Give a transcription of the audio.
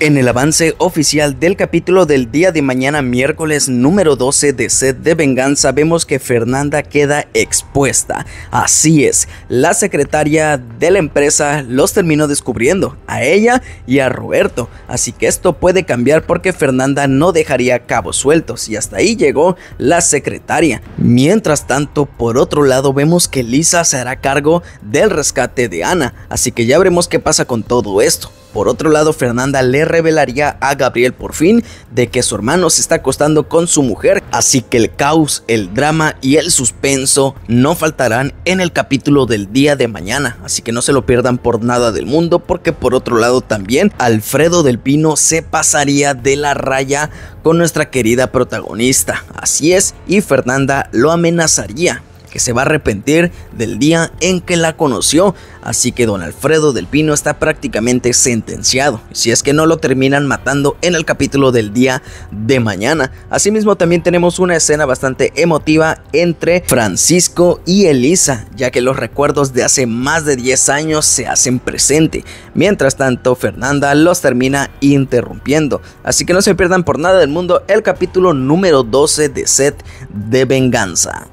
En el avance oficial del capítulo del día de mañana miércoles número 12 de Sed de Venganza vemos que Fernanda queda expuesta. Así es, la secretaria de la empresa los terminó descubriendo, a ella y a Roberto. Así que esto puede cambiar porque Fernanda no dejaría cabos sueltos y hasta ahí llegó la secretaria. Mientras tanto, por otro lado vemos que Lisa se hará cargo del rescate de Ana, así que ya veremos qué pasa con todo esto. Por otro lado, Fernanda le revelaría a Gabriel por fin de que su hermano se está acostando con su mujer, así que el caos, el drama y el suspenso no faltarán en el capítulo del día de mañana, así que no se lo pierdan por nada del mundo porque por otro lado también Alfredo del Pino se pasaría de la raya con nuestra querida protagonista, así es, y Fernanda lo amenazaría se va a arrepentir del día en que la conoció, así que don Alfredo del Pino está prácticamente sentenciado, si es que no lo terminan matando en el capítulo del día de mañana. Asimismo también tenemos una escena bastante emotiva entre Francisco y Elisa, ya que los recuerdos de hace más de 10 años se hacen presente. Mientras tanto, Fernanda los termina interrumpiendo, así que no se pierdan por nada del mundo el capítulo número 12 de Set de Venganza.